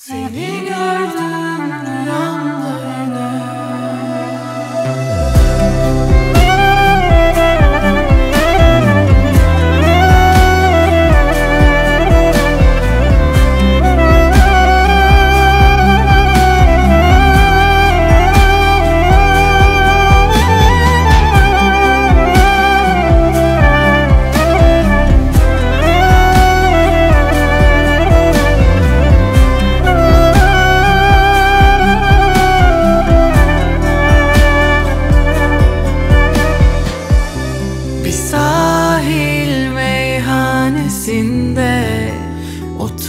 Seni gördüm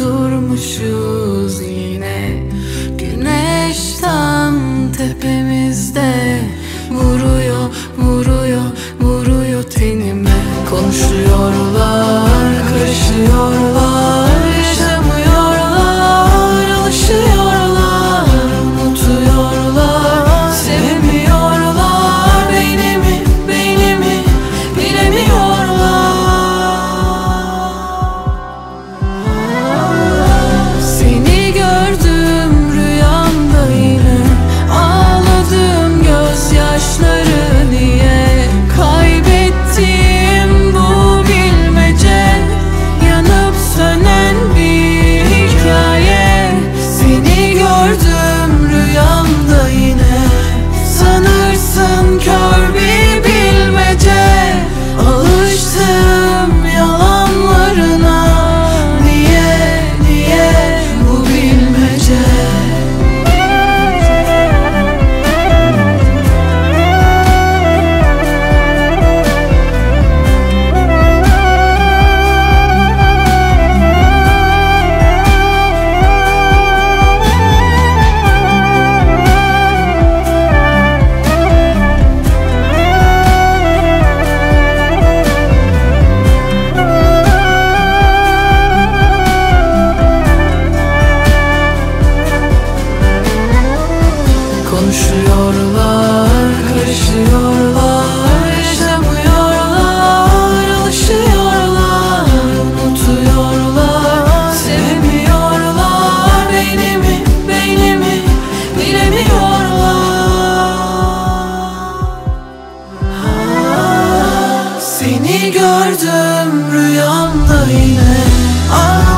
Oturmuşuz yine. Güneş tam tepemizde Seni gördüm rüyamda yine. Aa,